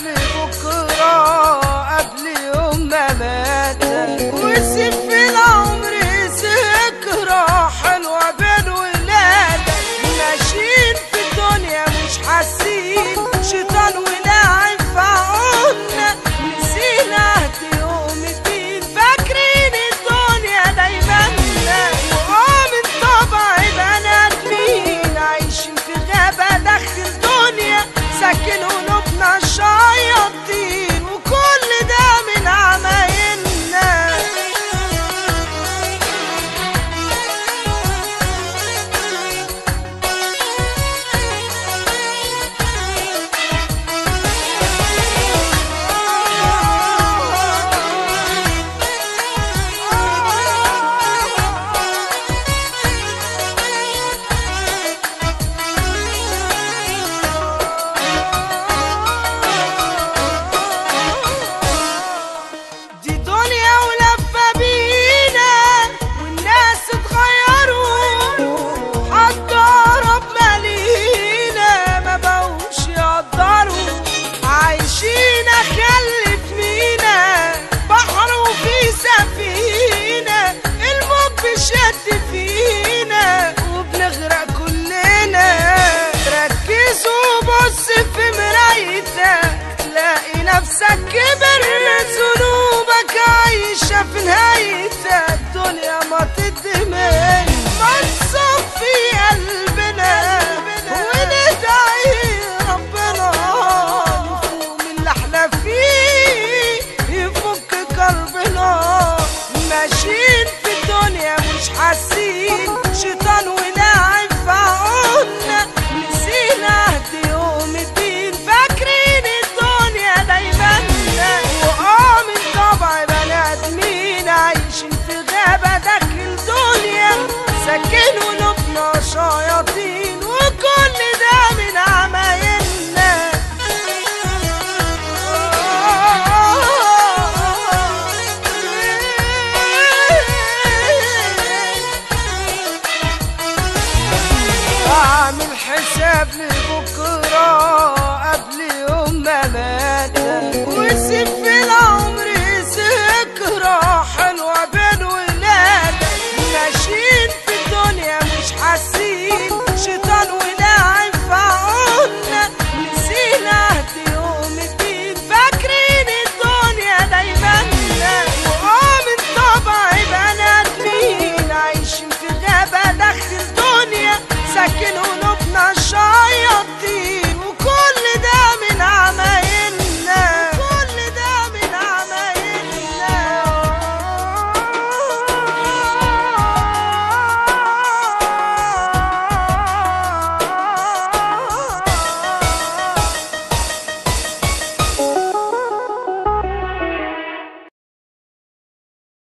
badly. بس في مرايتك تلاقي نفسك كبرت ذنوبك عايشة في نهايتك الدنيا ما تدمر Mais vos cœurs